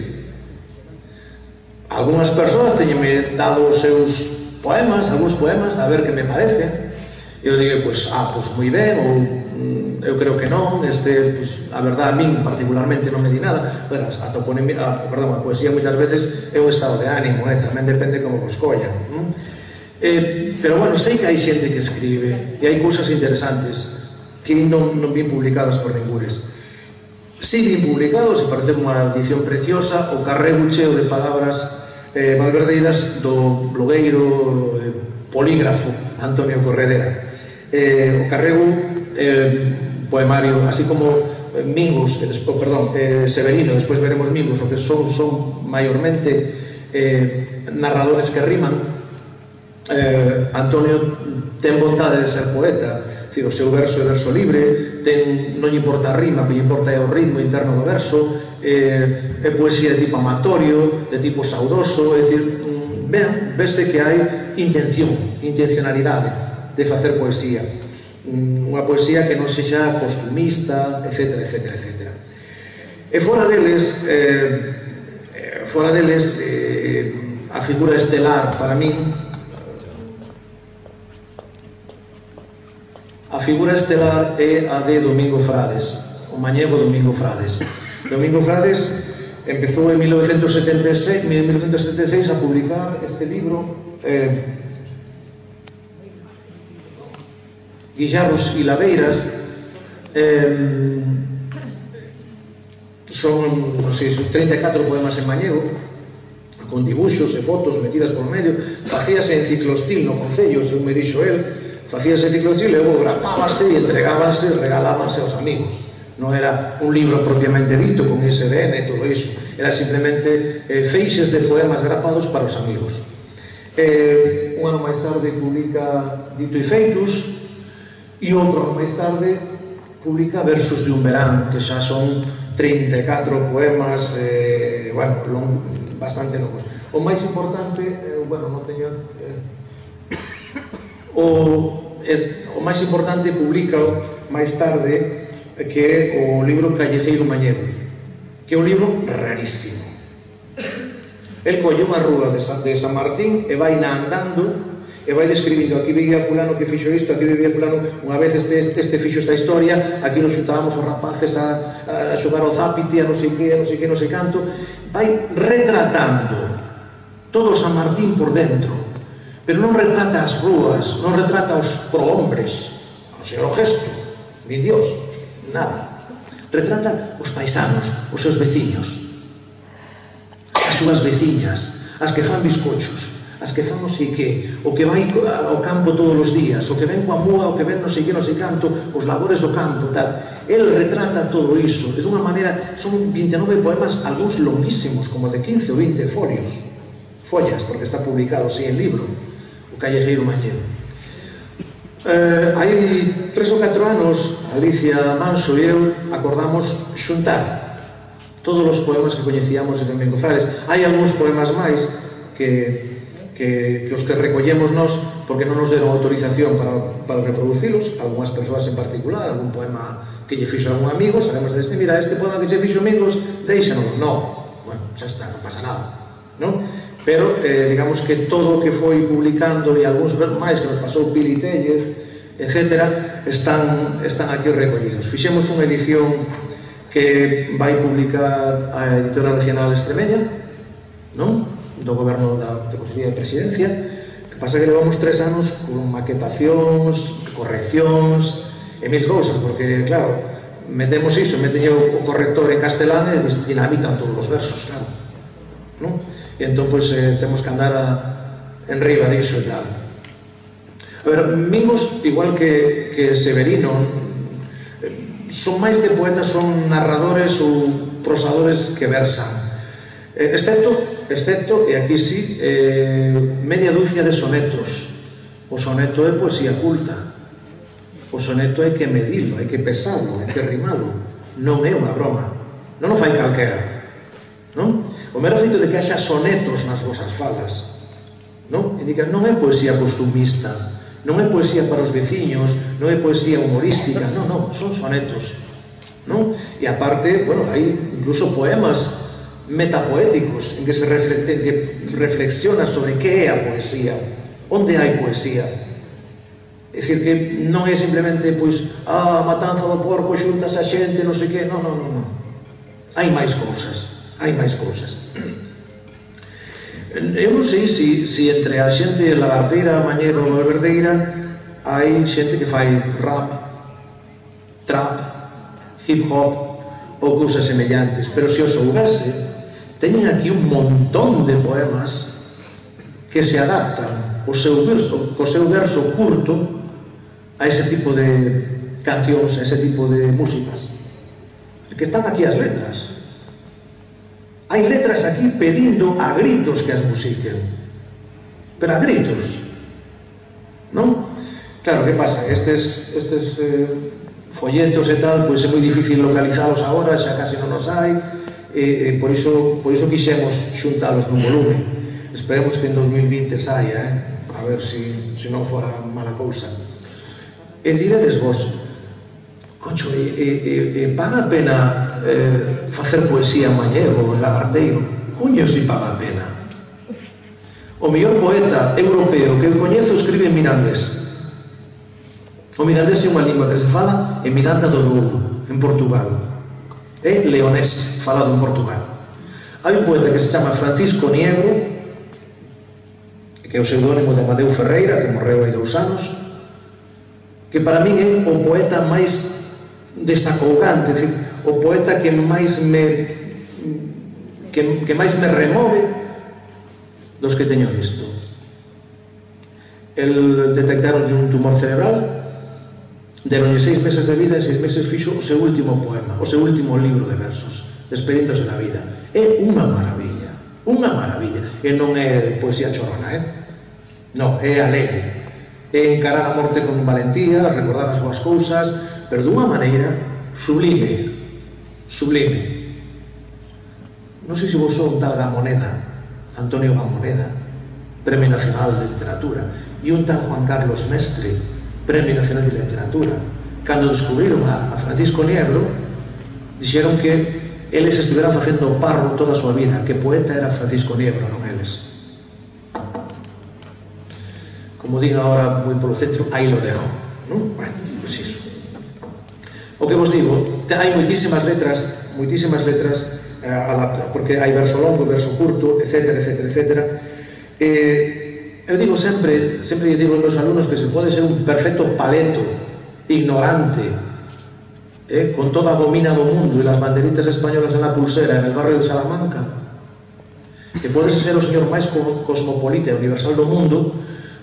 Algúnas persoas teñenme dado os seus poemas, algúns poemas, a ver que me parece. Eu digo, pois, pues, ah, pois pues, moi ben, ou mm, eu creo que non, este, pues, a verdade, a min particularmente non me di nada, pero a, toponimia, a, ah, perdón, a poesía moitas veces é un estado de ánimo, eh? tamén depende como vos colla. Eh? Eh, pero bueno, sei que hai xente que escribe e hai cousas interesantes que non, non vin publicadas por ningures. Si vin publicados, e parece unha edición preciosa, o carrego cheo de palabras eh, malverdeiras do blogueiro eh, polígrafo Antonio Corredera. Eh, o carrego eh, poemario, así como eh, Mingos, despois perdón, eh, Severino, despois veremos Mingos, o que son, son maiormente eh, narradores que riman, eh, Antonio ten vontade de ser poeta, Decir, o seu verso é verso libre, ten, non importa a rima, que importa é o ritmo interno do verso, eh, é poesía de tipo amatorio, de tipo saudoso, é dicir, mm, ben, vese que hai intención, intencionalidade de facer poesía. Mm, unha poesía que non sexa costumista, etc, etc, etc. E fora deles, eh, eh, fora deles, eh, a figura estelar para min A figura estelar é a de Domingo Frades, o mañego Domingo Frades. Domingo Frades empezou en 1976, 1976 a publicar este libro eh, Guillarros e Laveiras eh, son, non sei, 34 poemas en mañego con dibuxos e fotos metidas por medio facíase en ciclostil no Concello, según me dixo el facíase ciclo de Chile, grapábase e entregábase e regalábanse aos amigos. Non era un libro propiamente dito con ISBN e todo iso. Era simplemente eh, feixes de poemas grapados para os amigos. Eh, un ano máis tarde publica Dito e Feitos e outro ano máis tarde publica Versos de un verán, que xa son 34 poemas eh, bueno, long, bastante longos. O máis importante, eh, bueno, non teño o, es, o máis importante publicao máis tarde que é o libro Callejeiro Mañero que é un libro rarísimo. El colle unha rúa de San, de San Martín e vai na andando e vai describindo aquí vivía fulano que fixo isto, aquí vivía fulano unha vez este, este, este fixo esta historia aquí nos xutábamos os rapaces a, a xogar o zapiti, a non sei que, a non sei que, non sei canto vai retratando todo San Martín por dentro pero non retrata as rúas, non retrata os prohombres, non sei o gesto, nin Dios, nada. Retrata os paisanos, os seus veciños, as súas veciñas, as que fan biscochos, as que fan non sei que, o que vai ao campo todos os días, o que ven coa múa, o que ven non sei que, non sei canto, os labores do campo, tal. El retrata todo iso, de unha maneira, son 29 poemas, algúns longuísimos, como de 15 ou 20 folios, follas, porque está publicado así en libro, Callejeiro mañeiro. Eh, hai tres ou catro anos, Alicia Manso e eu acordamos xuntar todos os poemas que coñecíamos en Domingo Frades. Hai algúns poemas máis que, que, que os que recollemos nós porque non nos deron autorización para, para reproducilos, algunhas persoas en particular, algún poema que lle fixo algún amigo, sabemos deste, mira, este poema que lle fixo amigos, deixanos, no, bueno, xa está, non pasa nada, non? pero eh, digamos que todo o que foi publicando e algúns máis que nos pasou Pili Tellez, etc., están, están aquí recollidos. Fixemos unha edición que vai publicar a editora regional extremeña, non? do goberno da, da Consellería de Presidencia, que pasa que levamos tres anos con maquetacións, correccións e mil cousas, porque, claro, metemos iso, meteño o corrector en castelán e dinamitan todos os versos, claro non? E entón, pois, eh, temos que andar a, enriba diso e tal. A ver, Mingos, igual que, que Severino, eh, son máis que poetas, son narradores ou prosadores que versan. Eh, excepto, excepto e aquí sí, eh, media dúcia de sonetos. O soneto é poesía culta. O soneto hai que medilo, hai que pesalo, hai que rimalo. Non é unha broma. Non o fai calquera. Non? O mero feito de que haxa sonetos nas vosas falas, non? E non é poesía costumista, non é poesía para os veciños, non é poesía humorística, non, non, son sonetos, non? E aparte, bueno, hai incluso poemas metapoéticos en que se reflexe, que reflexiona sobre que é a poesía, onde hai poesía. É dicir, que non é simplemente, pois, ah, a matanza do porco xuntas a xente, non sei que, non, non, non, non. Hai máis cousas, hai máis cousas. Eu non sei se, se entre a xente lagardeira, mañero ou verdeira hai xente que fai rap, trap, hip hop ou cousas semellantes, pero se o soubese, teñen aquí un montón de poemas que se adaptan o seu verso, co seu verso curto a ese tipo de cancións, a ese tipo de músicas. Que están aquí as letras. Hai letras aquí pedindo a gritos que as musiquen. Pero a gritos. Non? Claro, que pasa? Estes, estes eh, folletos e tal, pois é moi difícil localizalos agora, xa casi non os hai, e, e por, iso, por iso quixemos xuntalos nun volume. Esperemos que en 2020 saia, eh? a ver se si, si non fora mala cousa. E diredes vos, cocho, e, e, e, e paga pena eh, facer poesía mallego, lagarteiro, Cuño e paga pena. O mellor poeta europeo que eu coñezo escribe en mirandés. O mirandés é unha lingua que se fala en Miranda do Douro, en Portugal. É leonés, falado en Portugal. Hai un poeta que se chama Francisco Niego, que é o pseudónimo de Amadeu Ferreira, que morreu hai dous anos, que para min é o poeta máis desacougante, decir, o poeta que máis me que, que máis me remove dos que teño visto. El detectaron un tumor cerebral, deronlle seis meses de vida e seis meses fixo o seu último poema, o seu último libro de versos, despedíndose da vida. É unha maravilla, unha maravilla. E non é poesía chorona, eh? Non, é alegre. É encarar a morte con valentía, recordar as súas cousas, pero dunha maneira sublime, sublime. Non sei se vos son tal Gamoneda, Antonio Gamoneda, Premio Nacional de Literatura, e un tal Juan Carlos Mestre, Premio Nacional de Literatura. Cando descubriron a, a Francisco Niebro, dixeron que eles estiveran facendo parro toda a súa vida, que poeta era Francisco Niebro, non eles. Como diga agora moi polo centro, aí lo dejo. Non? Bueno, pues iso. O que vos digo, hai moitísimas letras, moitísimas letras eh, adapta, porque hai verso longo, verso curto, etc, etc, etc. Eh, eu digo sempre, sempre digo aos meus alumnos que se pode ser un perfecto paleto, ignorante, eh, con toda a domina do mundo e las banderitas españolas en la pulsera, en el barrio de Salamanca, que podes ser o señor máis cosmopolita e universal do mundo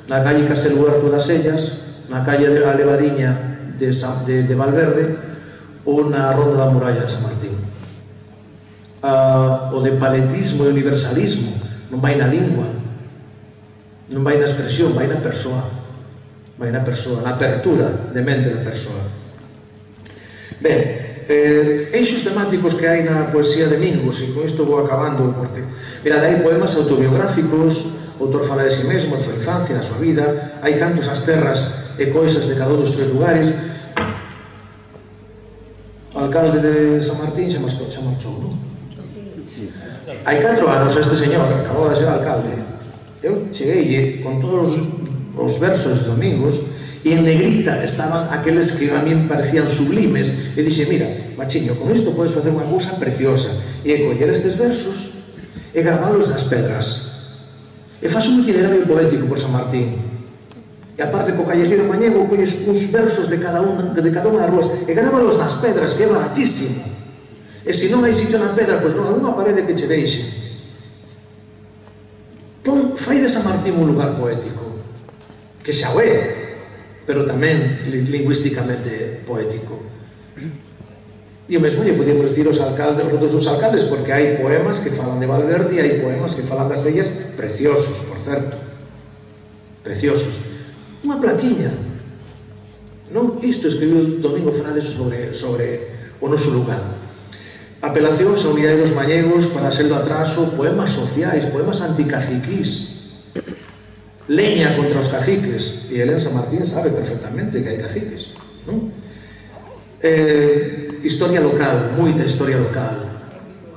na calle Castelhuerto das Sellas na calle de la Levadiña de, San, de, de Valverde ou na Ronda da Muralla de San Martín. Uh, o de paletismo e universalismo non vai na lingua, non vai na expresión, vai na persoa. Vai na persoa, na apertura de mente da persoa. Ben, eh, eixos temáticos que hai na poesía de Mingos, e con isto vou acabando, porque, mira, hai poemas autobiográficos, o autor fala de si sí mesmo, da súa infancia, da súa vida, hai cantos ás terras e coisas de cada un dos tres lugares, o alcalde de San Martín xa, marchou, xa marchou, non? Sí. Hai 4 anos este señor, acabou de ser alcalde, eu cheguei con todos os, os versos domingos e en negrita estaban aqueles que a mí parecían sublimes e dixe, mira, machiño, con isto podes facer unha cousa preciosa e coller estes versos e gravalos nas pedras e faz un itinerario poético por San Martín E aparte co callejero mañego colles uns versos de cada unha de cada unha das ruas e ganábalos nas pedras, que é baratísimo. E se non hai sitio na pedra, pois non unha parede que che deixe. Pon, fai de San Martín un lugar poético, que xa o é, pero tamén lingüísticamente poético. E o mesmo lle podemos dicir aos alcaldes, os outros dos alcaldes, porque hai poemas que falan de Valverde, e hai poemas que falan das ellas preciosos, por certo. Preciosos unha plaquiña Non? Isto escribiu Domingo Frades sobre, sobre o noso lugar. Apelacións a unidade dos mañegos para ser do atraso, poemas sociais, poemas anticaciquís, leña contra os caciques, e Elena Martín sabe perfectamente que hai caciques, non? Eh, historia local, moita historia local,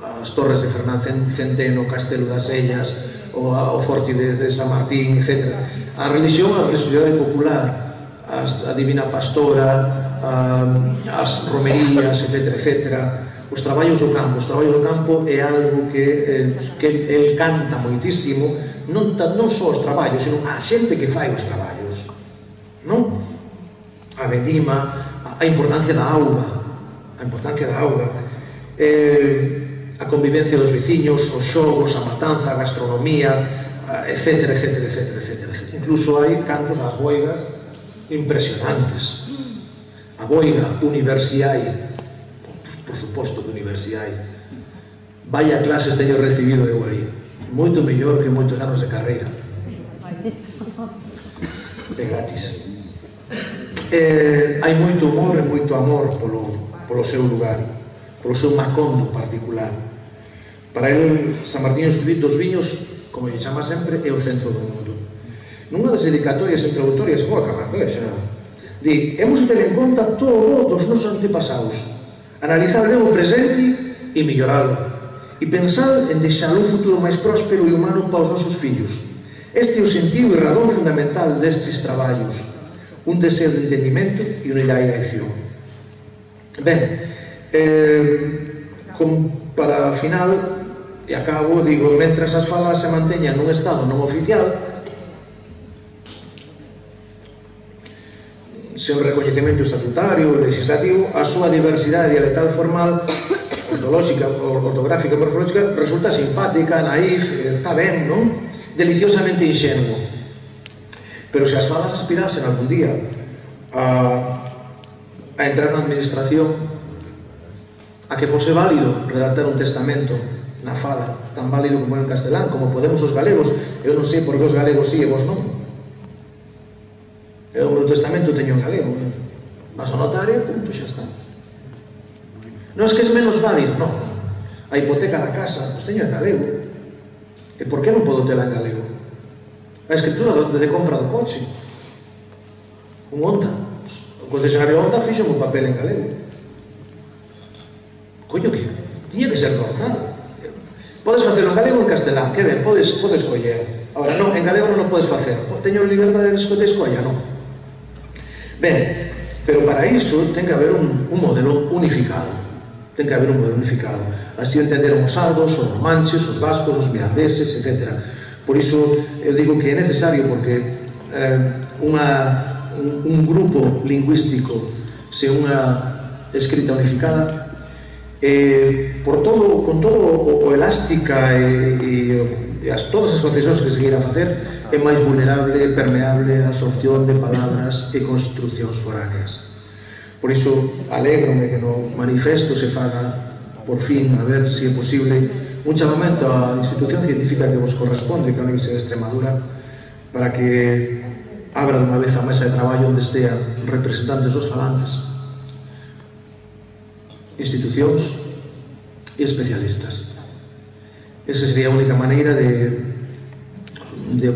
as torres de Fernández Centeno, Castelo das Ellas, o, o Forti de, de San Martín, etc. A religión, a religiosidade popular, as, a Divina Pastora, a, as romerías, etc, etc, os traballos do campo. Os traballos do campo é algo que, eh, que el canta moitísimo, non, non só os traballos, sino a xente que fai os traballos. Non? A vendima, a importancia da auga, a importancia da auga, eh, a convivencia dos veciños, os xogos, a matanza, a gastronomía, Ah, etcétera, etcétera, etcétera, etcétera. Incluso hai cantos as boigas impresionantes. Mm. A boiga universiai, por suposto que universiai, vaya clases teño recibido eu aí. Moito mellor que moitos anos de carreira. De gratis. Eh, hai moito humor e moito amor polo, polo seu lugar, polo seu macondo particular. Para el, San Martín dos Viños como lle chama sempre, é o centro do mundo. Nunha das dedicatorias introductorias, boa Camargo, é eh, xa, di, hemos ter en conta todo dos nosos antepasados, analizar ben o presente e melloralo, e pensar en deixar un futuro máis próspero e humano para os nosos fillos. Este é o sentido e radón fundamental destes traballos, un deseo de entendimento e unidade de acción. Ben, eh, como para final, E acabo, digo, mentras as falas se manteñan nun estado non oficial, sen recoñecemento estatutario, legislativo, a súa diversidade dialectal formal, ontolóxica, ortográfica, morfolóxica, resulta simpática, naif, está ben, non? Deliciosamente inxenuo. Pero se as falas aspirasen algún día a, a entrar na administración, a que fose válido redactar un testamento na fala, tan válido como é en castelán, como podemos os galegos. Eu non sei por que os galegos sí e vos non. Eu o testamento teño en galego. Eh. Vas ao notario, punto, xa está. Non es que es menos válido, non. A hipoteca da casa, pois teño en galego. E por que non podo tela en galego? A escritura de compra do coche. Un onda. O concesionario onda fixo un papel en galego. Coño que tiña que ser normal. Podes facer en galego ou en castelán, que ben, podes, podes coller. Ahora, non, en galego non o podes facer. Teño liberdade de escolla, non? Ben, pero para iso ten que haber un, un modelo unificado. Ten que haber un modelo unificado. Así entenderon os sardos, os romanches, os vascos, os mirandeses, etc. Por iso, eu digo que é necesario, porque eh, unha, un, un grupo lingüístico se unha escrita unificada eh, por todo, con todo o, o elástica e, e, e as, todas as concesións que se queira facer é máis vulnerable, permeable a absorción de palabras e construcións foráneas. Por iso, alegrome que no manifesto se faga por fin, a ver se si é posible, un chamamento á institución científica que vos corresponde, que é a Universidade de Extremadura, para que abra unha vez a mesa de traballo onde estean representantes dos falantes institucións e especialistas. Esa sería a única maneira de, de,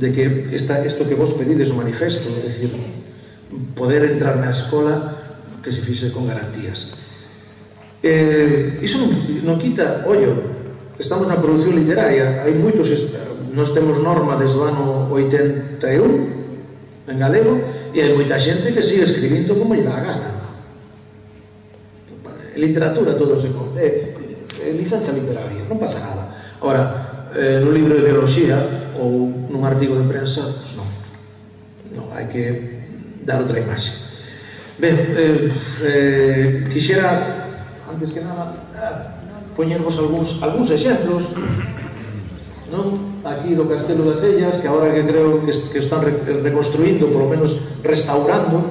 de que esta, isto que vos pedides o manifesto, é dicir, poder entrar na escola que se fixe con garantías. Eh, iso non, non quita, ollo, estamos na produción literaria, hai moitos, nós temos norma desde o ano 81 en galego, e hai moita xente que sigue escribindo como lle dá a gana letteratura todo secondo, eh, eh, licenza literaria, non pasa nada. Ora, eh, nun libro de biología ou nun artigo de prensa, pues non. Non, hai que dar outra imaxe. Ben, eh, eh, quixera, antes que nada, ah, poñervos algúns, algúns exemplos non? aquí do Castelo das Ellas que agora que creo que, que están reconstruindo polo menos restaurando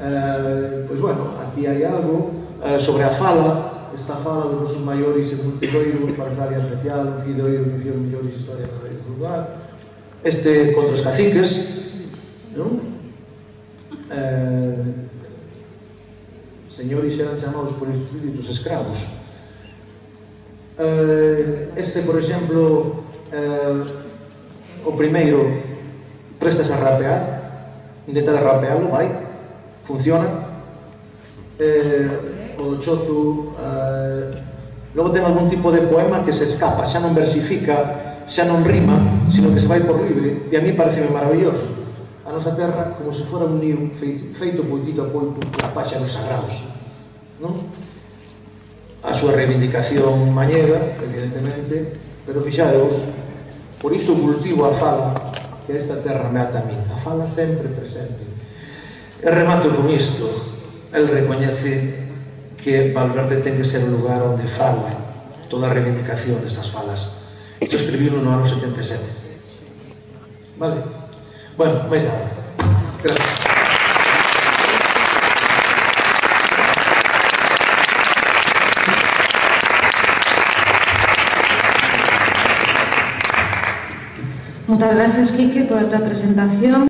eh, pois bueno, aquí hai algo Eh, sobre a fala, esta fala dos maiores e multidoiros, parroquiaria especial, un fidoiro, un millón, millón de historias para este lugar, este contra os caciques, non? Eh, señores eran chamados por espíritus escravos. Eh, este, por exemplo, eh, o primeiro prestas a rapear, intenta de rapearlo, vai, funciona. Eh, o chozu eh, logo ten algún tipo de poema que se escapa xa non versifica, xa non rima sino que se vai por libre e a mí pareceme maravilloso. A nosa terra como se fora un niu feito, feito poitito a poito por páxaros sagrados non? a súa reivindicación mañega evidentemente pero fixadevos por iso cultivo a fala que esta terra me ata a mí a fala sempre presente. E remato con isto. El recoñece que Valverde ten que ser o lugar onde fala toda a reivindicación destas falas. Isto escribiu no ano 77. Vale? Bueno, máis nada. Gracias. Muchas gracias, Quique, por tu presentación.